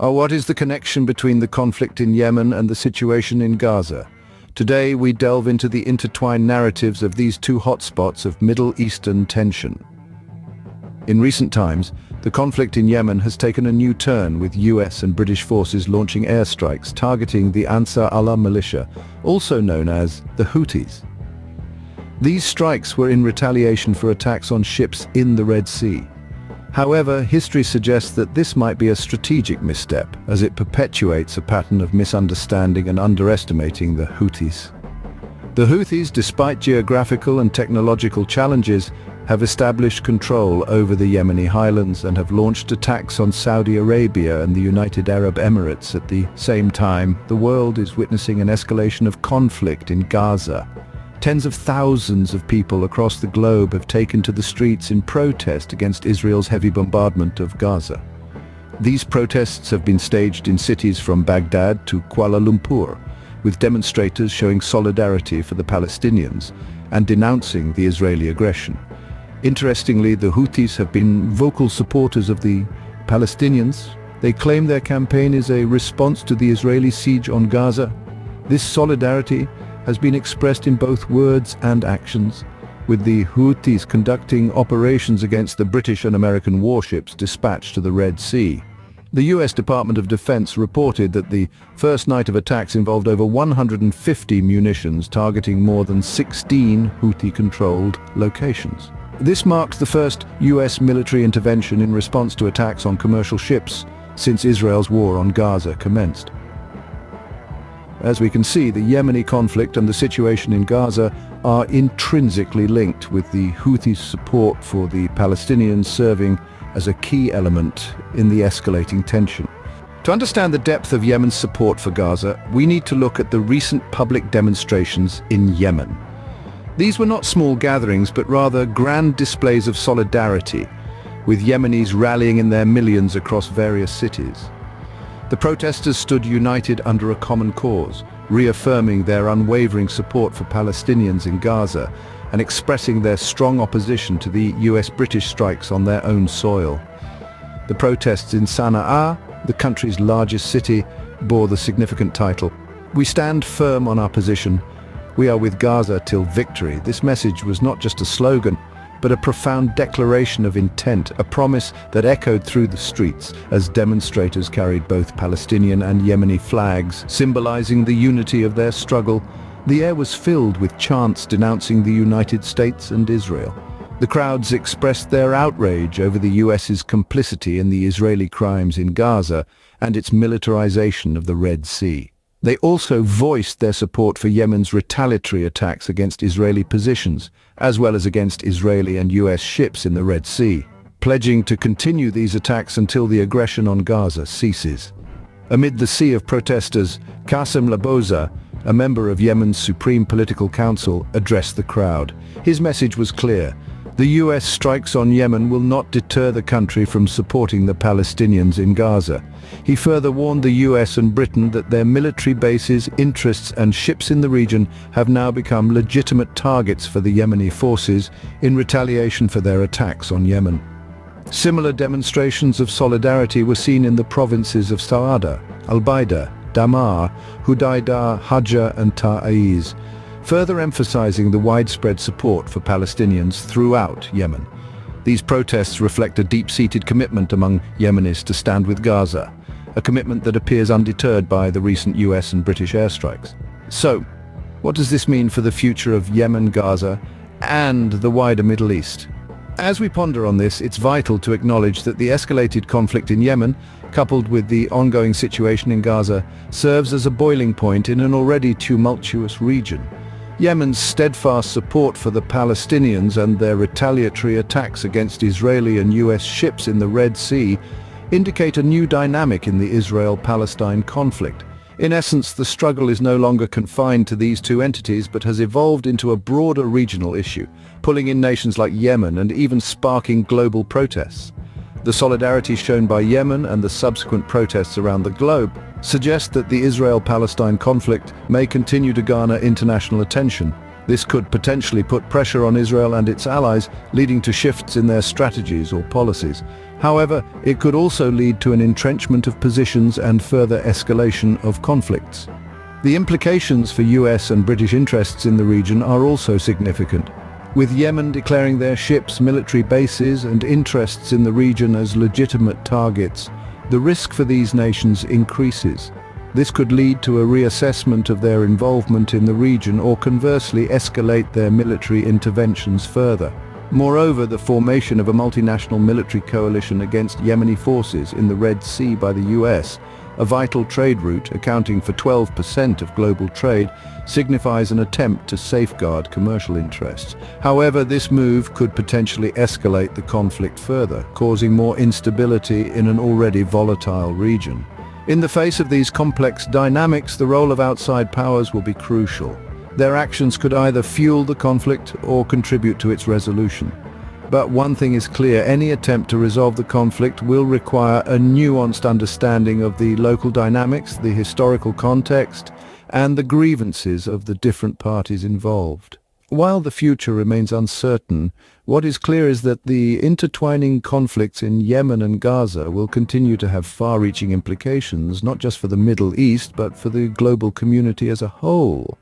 Or what is the connection between the conflict in Yemen and the situation in Gaza? Today we delve into the intertwined narratives of these two hotspots of Middle Eastern tension. In recent times, the conflict in Yemen has taken a new turn with US and British forces launching airstrikes targeting the Ansar Allah militia, also known as the Houthis. These strikes were in retaliation for attacks on ships in the Red Sea. However, history suggests that this might be a strategic misstep, as it perpetuates a pattern of misunderstanding and underestimating the Houthis. The Houthis, despite geographical and technological challenges, have established control over the Yemeni highlands and have launched attacks on Saudi Arabia and the United Arab Emirates at the same time. The world is witnessing an escalation of conflict in Gaza. Tens of thousands of people across the globe have taken to the streets in protest against Israel's heavy bombardment of Gaza. These protests have been staged in cities from Baghdad to Kuala Lumpur, with demonstrators showing solidarity for the Palestinians and denouncing the Israeli aggression. Interestingly, the Houthis have been vocal supporters of the Palestinians. They claim their campaign is a response to the Israeli siege on Gaza. This solidarity has been expressed in both words and actions, with the Houthis conducting operations against the British and American warships dispatched to the Red Sea. The US Department of Defense reported that the first night of attacks involved over 150 munitions targeting more than 16 Houthi-controlled locations. This marks the first US military intervention in response to attacks on commercial ships since Israel's war on Gaza commenced. As we can see, the Yemeni conflict and the situation in Gaza are intrinsically linked with the Houthis' support for the Palestinians serving as a key element in the escalating tension. To understand the depth of Yemen's support for Gaza, we need to look at the recent public demonstrations in Yemen. These were not small gatherings, but rather grand displays of solidarity, with Yemenis rallying in their millions across various cities. The protesters stood united under a common cause, reaffirming their unwavering support for Palestinians in Gaza and expressing their strong opposition to the US-British strikes on their own soil. The protests in Sana'a, the country's largest city, bore the significant title, We stand firm on our position we are with Gaza till victory. This message was not just a slogan, but a profound declaration of intent, a promise that echoed through the streets as demonstrators carried both Palestinian and Yemeni flags, symbolizing the unity of their struggle. The air was filled with chants denouncing the United States and Israel. The crowds expressed their outrage over the US's complicity in the Israeli crimes in Gaza and its militarization of the Red Sea. They also voiced their support for Yemen's retaliatory attacks against Israeli positions, as well as against Israeli and US ships in the Red Sea, pledging to continue these attacks until the aggression on Gaza ceases. Amid the sea of protesters, Qasem Laboza, a member of Yemen's Supreme Political Council, addressed the crowd. His message was clear. The US strikes on Yemen will not deter the country from supporting the Palestinians in Gaza. He further warned the US and Britain that their military bases, interests and ships in the region have now become legitimate targets for the Yemeni forces in retaliation for their attacks on Yemen. Similar demonstrations of solidarity were seen in the provinces of Sa'ada, Al-Baida, Damar, Hudaydah, Hajjah and Ta'aiz, further emphasizing the widespread support for Palestinians throughout Yemen. These protests reflect a deep-seated commitment among Yemenis to stand with Gaza, a commitment that appears undeterred by the recent US and British airstrikes. So, what does this mean for the future of Yemen, Gaza, and the wider Middle East? As we ponder on this, it's vital to acknowledge that the escalated conflict in Yemen, coupled with the ongoing situation in Gaza, serves as a boiling point in an already tumultuous region. Yemen's steadfast support for the Palestinians and their retaliatory attacks against Israeli and US ships in the Red Sea indicate a new dynamic in the Israel-Palestine conflict. In essence, the struggle is no longer confined to these two entities but has evolved into a broader regional issue, pulling in nations like Yemen and even sparking global protests. The solidarity shown by Yemen and the subsequent protests around the globe suggest that the Israel-Palestine conflict may continue to garner international attention, This could potentially put pressure on Israel and its allies, leading to shifts in their strategies or policies. However, it could also lead to an entrenchment of positions and further escalation of conflicts. The implications for US and British interests in the region are also significant, with Yemen declaring their ships, military bases and interests in the region as legitimate targets. The risk for these nations increases. This could lead to a reassessment of their involvement in the region or conversely escalate their military interventions further. Moreover, the formation of a multinational military coalition against Yemeni forces in the Red Sea by the US, a vital trade route accounting for 12% of global trade, signifies an attempt to safeguard commercial interests. However, this move could potentially escalate the conflict further, causing more instability in an already volatile region. In the face of these complex dynamics, the role of outside powers will be crucial. Their actions could either fuel the conflict or contribute to its resolution. But one thing is clear, any attempt to resolve the conflict will require a nuanced understanding of the local dynamics, the historical context, and the grievances of the different parties involved. While the future remains uncertain, what is clear is that the intertwining conflicts in Yemen and Gaza will continue to have far-reaching implications, not just for the Middle East, but for the global community as a whole.